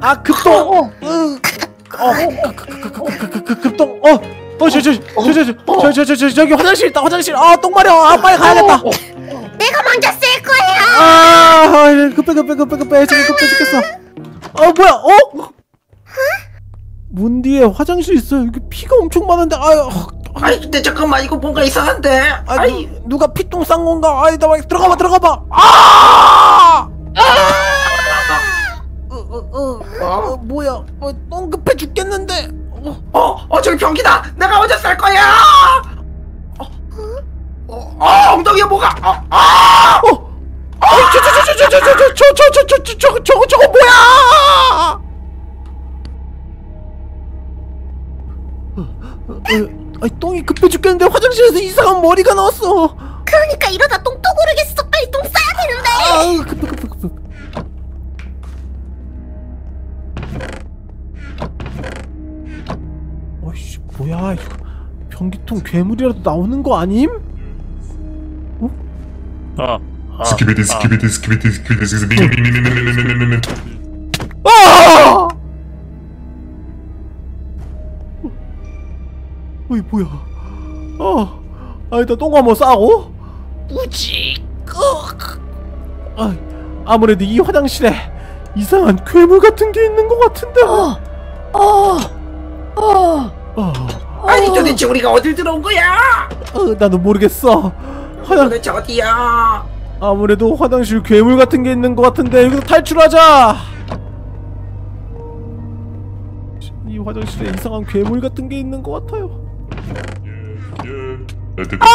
아 급동 급동 어저저저저저저저 저기 화장실 있다 화장실 아똥 마려 아 빨리 가야겠다 내가 먼저 쓸 거예요 아 급해 급해 급해 급해 지금 급해 죽겠어 어 뭐야 어? 문 뒤에 화장실 있어. 여기 피가 엄청 많은데 아, 아이 근데 잠깐만 이거 뭔가 이상한데 아, 아이 누, 누가 피똥 싼 건가? 아이, 나 들어가 봐, 들어가 봐. 아! 어, 어, 어, 어, 뭐야? 어, 똥 급해 죽겠는데. 어, 어, 어 저기 변기다 내가 먼저 쌀 거야 어, 어, 어 엉덩이에 뭐가 어, 아 어, 어, 저, 저, 저, 저, 저, 저, 저, 저, 저, 저, 저, 저, 저, 저거, 저거 뭐야? 어, 어, 똥이 급해 죽겠는데 화장실에서 이상한 머리가 나왔어. 그러니까 이러다 똥 또 고르겠어. 빨리 똥 싸야 되는데. 아우, 급해, 급해, 급해. 어이씨, 뭐야 이거? 변기통 괴물이라도 나오는 거 아님? 아, 아, 스키비디 스키비디 스키비디 스키비디 스키비디 어이 뭐야? 어, 아이 나똥 한번 싸고? 우지. 아, 아무래도 이 화장실에 이상한 괴물 같은 게 있는 것 같은데. 어, 어, 어. 어, 아니 도대체 우리가 어딜 들어온 거야 어, 나도 모르겠어. 화장 도대체 어디야 아무래도 화장실 괴물 같은 게 있는 것 같은데 여기서 탈출하자. 이 화장실에 이상한 괴물 같은 게 있는 것 같아요. 啊！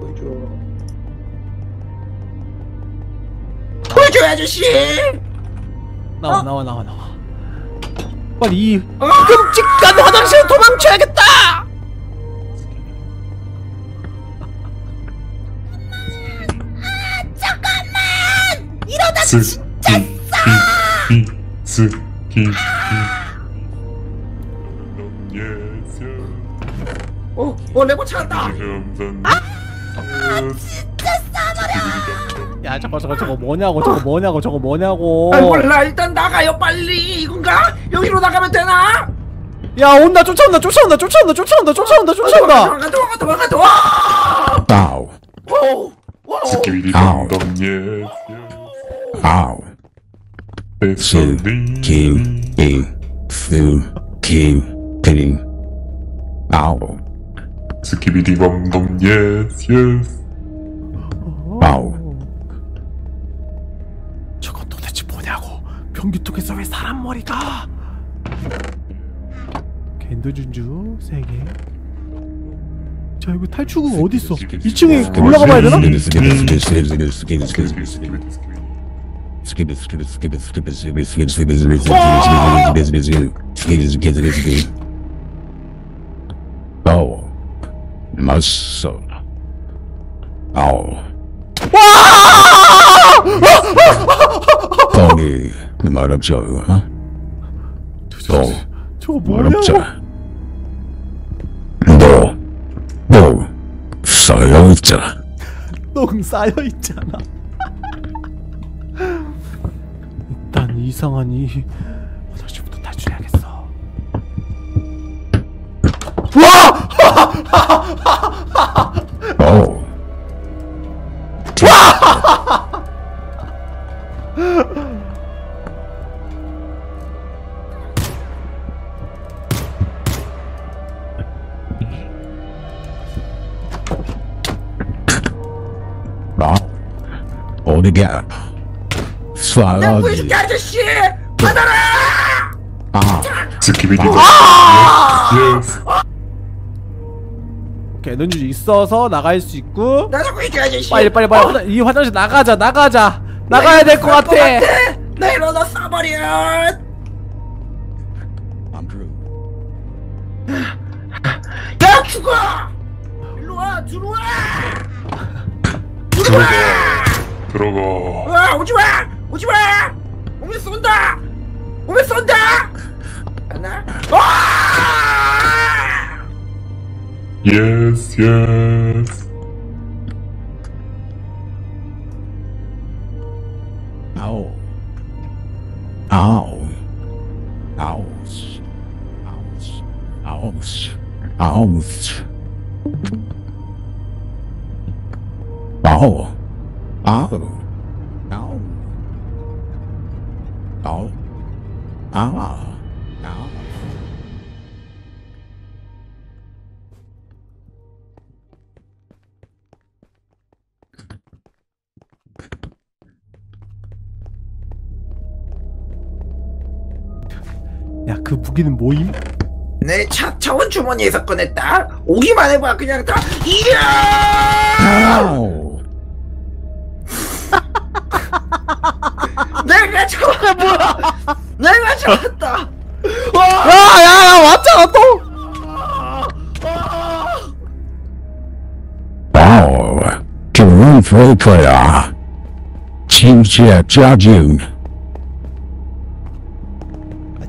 开球！开球，阿朱西！拿稳，拿稳，拿稳，拿稳。 빨리 이 어? 끔찍한 화장실에 도망쳐야겠다! 아, 잠깐만! 이러다 진짜 이, 이, 이, 스, 아! 어, 어, 레버 찾았다! 아 진짜 싸버려! 야 저거 저거 저거 뭐냐고 저거 뭐냐고 저거 뭐냐고. 아 몰라 일단 나가요 빨리 이건가 여기로 나가면 되나 야 온다 쫓아온다 쫓아온다 쫓아온다 쫓아온다 쫓아온다 쫓아온다. 도망가 도망가 도망가 도망가 아우. Yes Su. Q. E. Fu. Q. P. Ow. 뭐냐고. 변기통에서 왜 사람 머리가? 겐도준주 세 개. 자 이거 탈출구 어디 있어? 2층에 올라가 봐야 되나? Oh, muscle. Oh. 거기 말없죠, 어? 너 저거 뭐냐고? 말없자. 너, 너 쌓여 있자. 똥 쌓여 있잖아. 일단 이상한 이 내가 쏴야지 보여줄게 아저씨! 받아라! 아. Skibidi dom dom yes 오케이 에너지 있어서 나갈 수 있고. 나 자꾸 이게 아저씨. 빨리 빨리 빨리. 화장, 이 화장실 나가자 나가자. 나가야 될 것 같아. 나 이러다 싸버려 야 죽어! 일로 와 들어와! 들어와 들어가. 와 오지 마 오지 마 오면 쏜다 오면 쏜다 하나 와 Yes, yes. Ow. Ow. Ouch. Ouch. Ow. Ow. Ow. Ow. 야그 무기는 뭐임? 내 차 차원 주머니에서 꺼냈다 오기만 해봐 그냥 다 이야 Ow. 내가 잡았다 뭐야 내가 잡았다 야야 야 왔잖아 또! Wow. 좋은 페이커야. 진짜 짜증.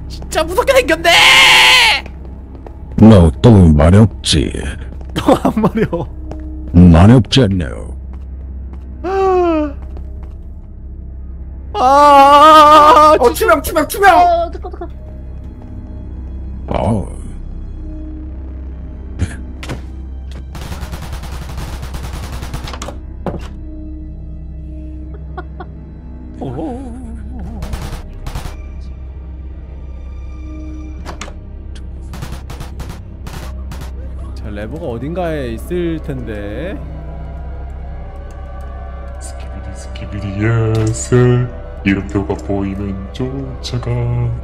진짜 무섭게 생겼네! 너또 마렵지. 또안 말이야 마렵잖아. 아어 투명 투명 투명 어, 잠깐, 잠깐. 어. 자 레버가 어딘가에 있을 텐데 Skibidi skibidi yes. 이름표가 보이면 쫓아가.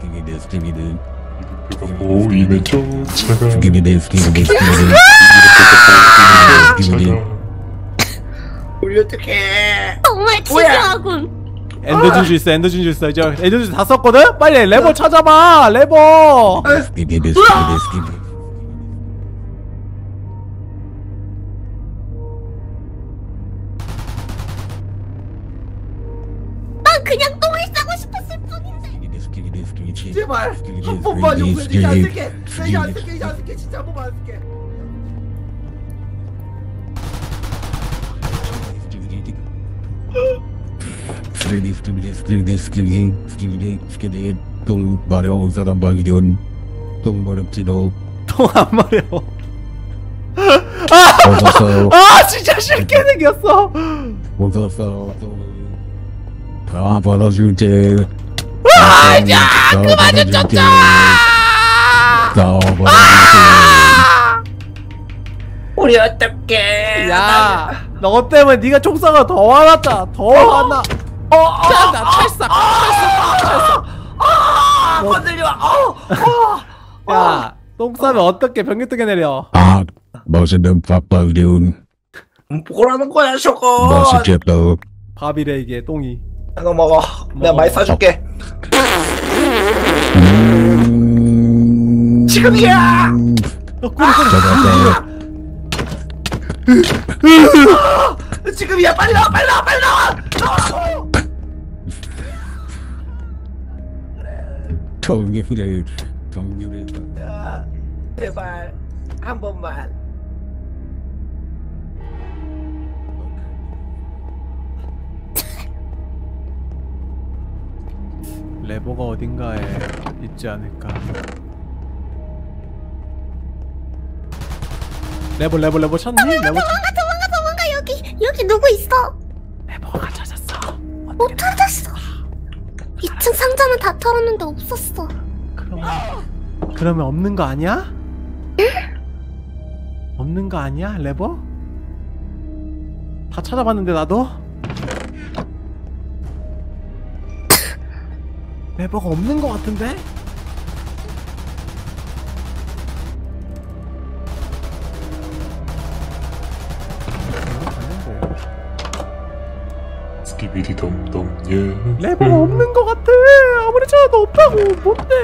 이름표가 보이면 쫓아가. 쫓아가. 우리 어떡해 정말? 치사하군. Ender 진주 있어 Ender 진주 있어 이제 Ender 진주 다 썼거든? 빨리 레버 찾아봐 레버 난 제발. 한 번만 용서 이제 안 쓸게. 이제 안 쓸게. 이제 안 쓸게. 진짜 한 번만 안 쓸게 똥마렵지도. 똥안 말이야 벗어서. 아 진짜 싫게 생겼어. 벗어서 다때 아 이제 그만 좀 쫓자 다 벌어줄 우리 어떡해. 야너 때문에 네가 총싸가 더 화났다. 더 화나 어 찰싹 찰싹 찰싹. 아 건들지 마 어, 어. 야똥 싸면 어떻게 변기통에 내려? 아 멋있는 밥벌리운 뭐라는 거야 저거 멋있겠다. 밥이래 이게 똥이 이거 먹어. 내가 많이 사줄게. 음... 지금이야! 잡았다 지금이야 빨리 나와 빨리 나와 빨리 나와! 나와 통일을 통일을 야, 제발 한 번만 레버가 어딘가에 있지 않을까 레버 레버 레버 찾니? 레버 찾 도망가, 도망가, 도망가. 여기, 여기 누구 있어? 레버가 찾았어 못 찾았어. 2층 상자는 다 털었는데 없었어. 그러면 그러면 없는 거 아니야? 없는 거 아니야 레버? 다 찾아봤는데 나도 레버가 없는 거 같은데? Skibidi dom dom yes. 레버가 없는 거 같아 아무리 찾아도 없다고 뭔데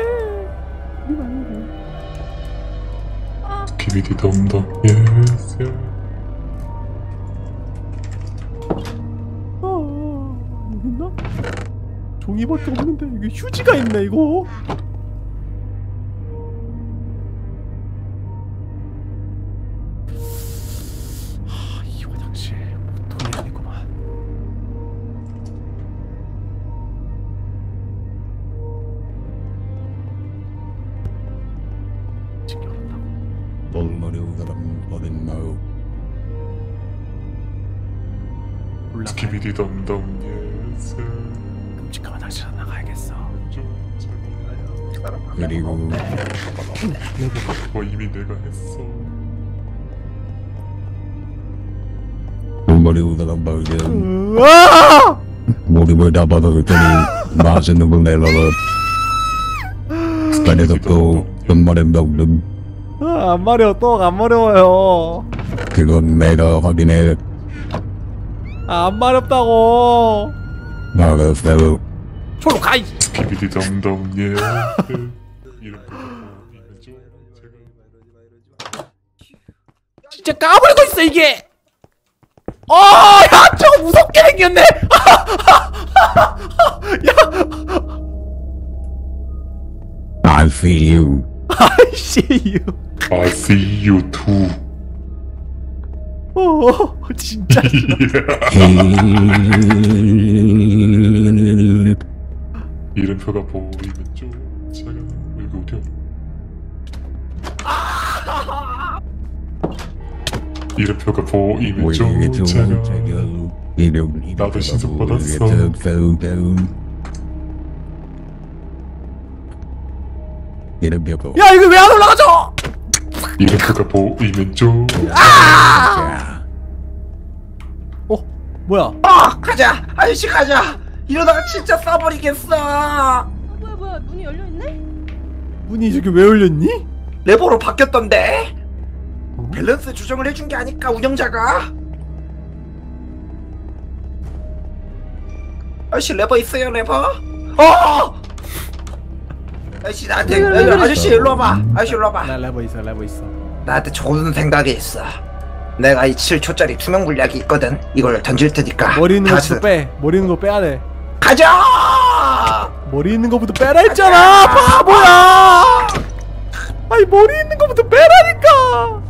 우리 아니고 Skibidi dom dom yes. 종이밖에 없는데 이게 휴지가 있네 이거 모름을 다 받아줬더니 맛있는 걸 내려라 그래도 또 끝말은 먹는 아, 안 마려워 떡안 마려워요. 그건 내가 확인해. 아, 안 마렵다고. 알았어요 저로 가이. 스키비디 덤덤 이렇게 제가 진짜 까불고 있어 이게 어 야 저거 무섭게 생겼네. I see you. 아이씨 이유 I see you too. 어 진짜. 이름표가 보이면 좀 이름표가 재결 이름 나도 신속 받았어. 이름표고 야 이거 왜 안 올라가죠? 이름표가 보이면 좀어 뭐야? 아 가자. 아저씨 가자. 이러다가 진짜 쏴버리겠어. 뭐야 뭐야. 문이 열려 있네? 문이 저기 왜 열렸니? 레버로 바뀌었던데? 어? 밸런스 조정을 해준 게 아닐까 운영자가? 아저씨 레버 있어요 레버? 어! 아저씨 나한테 그래, 그래, 그래. 아저씨 일로 와봐. 아저씨 일로 와봐. 나 레버 있어 레버 있어. 나한테 좋은 생각이 있어. 내가 이 7초짜리 투명 물약이 있거든. 이걸 던질 테니까. 머리 있는 다 거부터 쓰- 빼. 머리 있는 거 빼야 돼. 가자! 머리 있는 거부터 빼라 했잖아. 바보야! 아니 머리 있는 거부터 빼라니까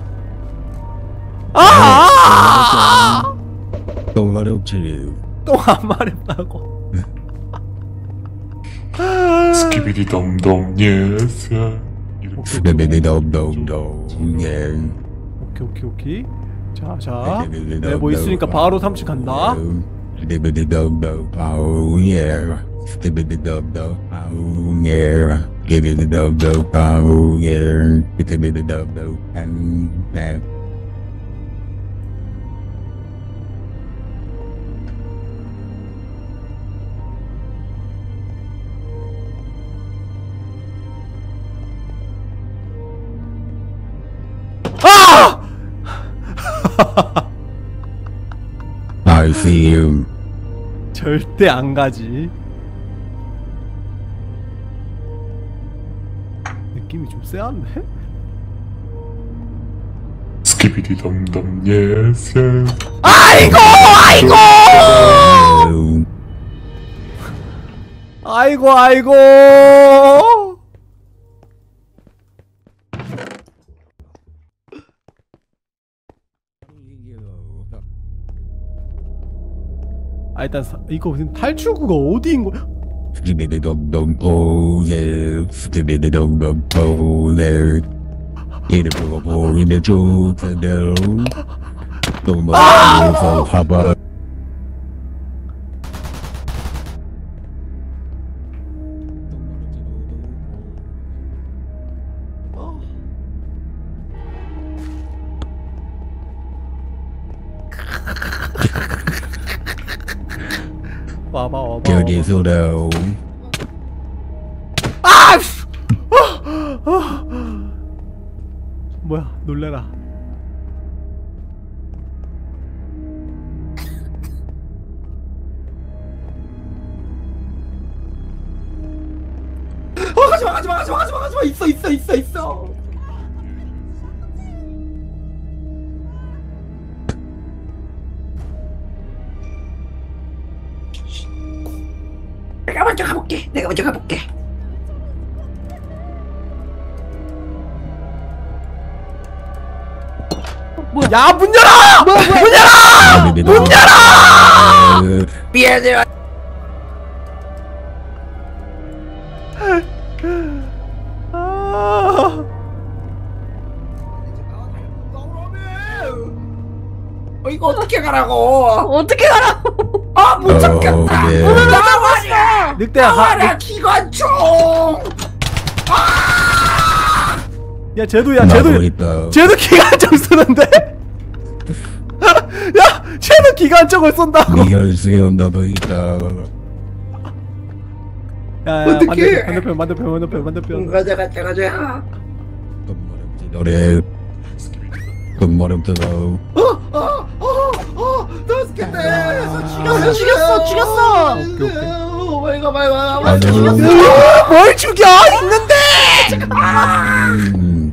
아 똥마렵지 똥 안 마렵다고 Skibidi dom dom yes 이름표가 skibidi dom dom dom yeah 오케이 오케이 오케이 자자 레버 있으니까 바로 3층 간다 skibidi dom dom 아우 yeah 스베베디덤덤 아우 예 스베베디덤덤 아우 예 스베베디덤덤 안 네 I see you. 절대 안 가지. 느낌이 좀 쎄한데? 스키비디 덤덤 예스 아이고 아이고! 음, 아이고 아이고 일단 사- 이거 지금 탈출구가 어디인 거야? 스베베디덤덤 오예 스베베디덤덤 오예 이름표가 보이면 좋다요 똥마렵에서 봐봐 와봐 여기서도 아! 씨! 어! 어! 뭐야 놀래라 어 가지마 가지마 가지마 가지마 가지마 있어 있어 있어 있어 가 가볼게. 내가 먼저 가볼게. 야 문 열어! 문 열어! 문 열어! 미안해요. 아, 어, 이거 어떻게 가라고? 어떻게 가라고? 아, 못 잡겠다. 예. 나와라! 늑대야 가. 나와라, 기관총! 야 쟤도 야 쟤도 나고 있다. 쟤도 기관총 쓰는데? 야 쟤도 기관총을 쏜다고. 네가 세운다고 있다. 야야 어떡해. 반대편 반대편 반대편 반대편. 가자, 가자, 가자. 노래. 금머리부터 어, 어, 어, 어, 너스케네. 죽였어, 죽였어, 죽였어. 오케이, 오케이. 오 마이 갓, 마이 갓, 마이 아주 갓. 으아, 뭘 죽여? 있는데. 음.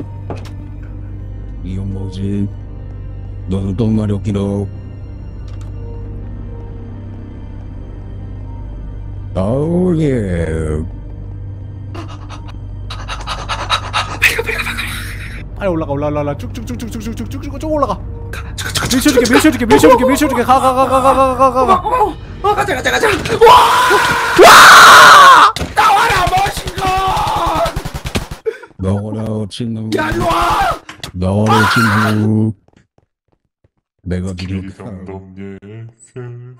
이건 뭐지? 너는 똥말이 없기도. 아우 예. 빨리 올라가 올라가 올라가 쭉쭉쭉쭉쭉쭉쭉쭉 쭉 올라가. 밀쳐줄게 밀쳐줄게 밀쳐줄게 밀쳐줄게 가 가 가 가 가 가 가 가. 어 가자 가자 가자. 와! 와! 나와라 멋있건 너로 친구 야 일로와! 너로 친구 아! 내가 죽일까 길성동 예술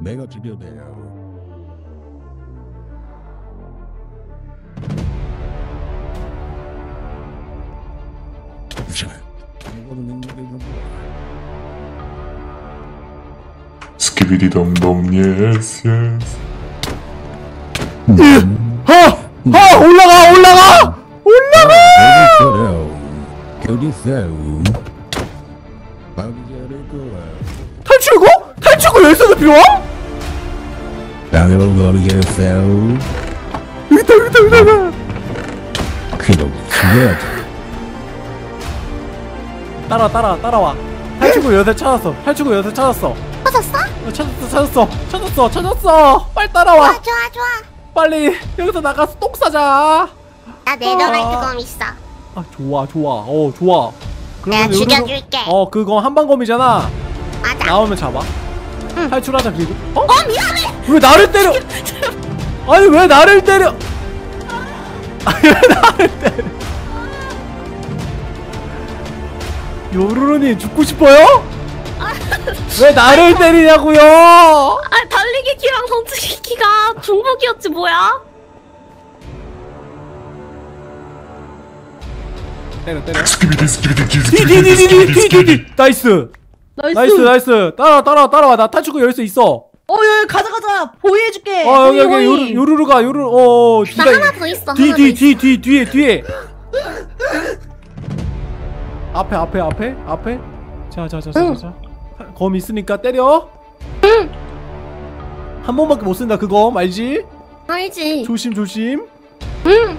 내가 죽여대요. 이거는 스키비디 dom dom yes yes 하! 하! 올라가 올라가 올라가! 탈출구? 탈출구 필요함? 방으로 모르겠어요. 여기다 여기다 여기다. 그럼 죽여야지. 따라 따라 따라와. 탈출구 여기서 찾았어. 탈출구 여기서 찾았어. 찾았어? 어, 찾았어 찾았어 찾았어 찾았어. 빨리 따라와. 좋아, 좋아, 좋아. 빨리 여기서 나가서 똥 싸자. 나 내려갈 아. 그검 있어. 아 좋아 좋아. 어 좋아. 내가 죽여줄게. 어 그거 한방검이잖아. 맞아. 나오면 잡아. 응. 탈출하자 그리고. 어? 어, 미안해. 왜 나를 때려? 아니 왜 나를 때려? 아니 왜 나를 때려? 요루루님 죽고 싶어요? 왜 나를 때리냐고요? 아, 달리기 키랑 성취기 키가 중복이었지 뭐야? 때려 때려. nice nice nice 따라 따라 따라와 나 탈출구 열수 있어. 어, 여기 가자 가자. 보이해줄게. 어 여기 호이, 여기. 요루 요루루가 요루 어나 하나 더 있어. 하나 더 있어. 뒤뒤뒤뒤 뒤에 뒤에 앞에 앞에 앞에 앞에 자자자자자 검 있으니까 때려. 한 번밖에 못 쓴다 그거 알지? 알지. 조심 조심. 응.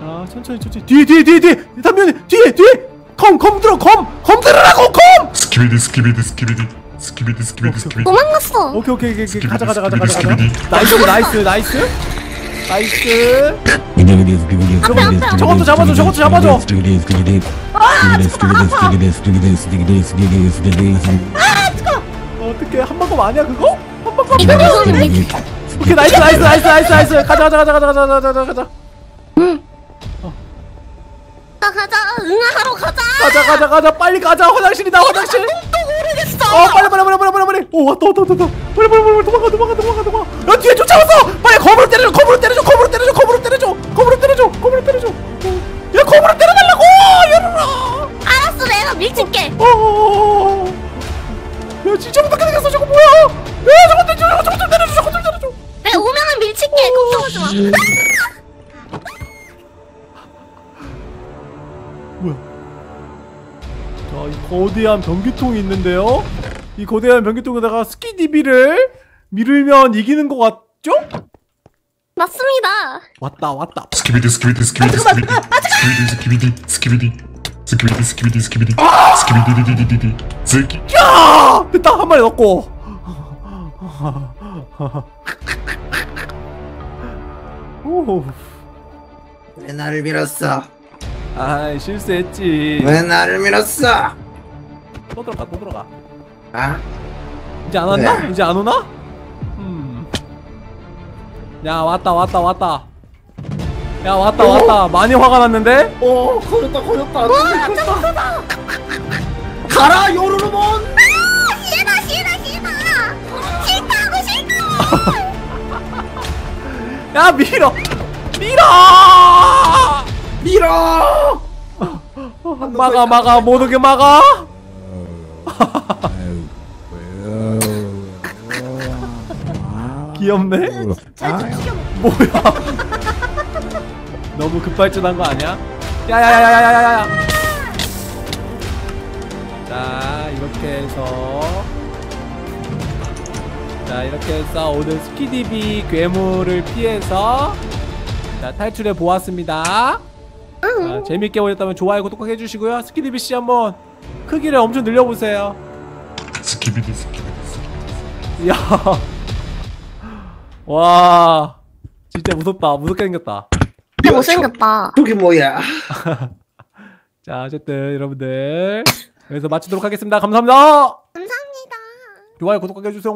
자 천천히 천천히. 뒤에 뒤에 뒤에 뒤에 담면이 뒤에 뒤에. 검 검 들어 검. 검 들으라고 검. 스키비디 스키비디 스키비디. 스키비디 스키비디 스키비디. 도망갔어. 오케이 오케이 오케이 오케이. 스키비디, 가자 가자 가자 가자. 스키비디, 가자 nice nice nice 앞에 앞에 저것도 잡아줘 저것도 잡아줘 아 잠깐만 아파 아 뜨거 어떻게 한 방금 아니야 그거? 한 방금 이거 무슨 오케이 nice nice nice nice nice 가자 가자 가자 가자 가자 가자 가자 나 가자 응하러 가자 가자 가자 가자 빨리 가자 화장실이다 화장실 어 빨리 빨리 빨리 빨리 빨리 빨리 오 왔다 왔다 왔다 빨리 빨리 빨리 도망가 도망가 도망가 도망가 야 뒤에 쫓아왔어 빨리 거부로 때려줘 거부로 때려줘 거부로 때려줘 거부로 때려줘 검으로 때려줘 검으로 때려줘 야 검으로 때려달라고 열어라 알았어, 내가 밀칠게. 어 어어어 야 진짜 어떻게 생겼어 저거 뭐야 야 저거 때려 저거 저거 좀 때려줘 저거 좀 때려줘 내가 오면은 밀칠게. 걱정하지 마. 뭐야 자이 거대한 변기통이 있는데요 이 거대한 변기통에다가 스키디비를 밀으면 이기는 것 같죠? 맞습니다. 왔다 왔다 스키비디 스키비디 스키비디 스키비디 스키비디 스키비디 스키비디 스키비디 스키비디 스키비디디디디디 스키 야 됐다 한 마리 넣고 오. 왜 나를 밀었어? 아 실수했지. 왜 나를 밀었어? 또 들어가 또 들어가. 아? 이제 안 왔나? 네. 이제 안 오나? 음. 야 왔다 왔다 왔다. 야 왔다 왔다. 많이 화가 났는데? 오 걸렸다 걸렸다 와 졌다 가라 요루루몬 아 싫어 싫어 싫어 싫다고 싫다고 야 밀어 밀어. 밀어 막아 막아 모든 게 막아. 귀엽네. 잘 튀겨. 뭐야? 너무 급발진한 거 아니야? 야야야야야야야! 자 이렇게 해서 자 이렇게 해서 오늘 스키디비 괴물을 피해서 자 탈출해 보았습니다. 자, 재밌게 보셨다면 좋아요 구독하게 해주시고요. 스키디비 씨 한번 크기를 엄청 늘려보세요. 스키비디 스키비디 스키비디 야, 와, 진짜 무섭다. 무섭게 생겼다. 진짜 못생겼다 저게 뭐야 자, 어쨌든 여러분들 여기서 마치도록 하겠습니다. 감사합니다. 감사합니다 좋아요, 구독하게 해주세요.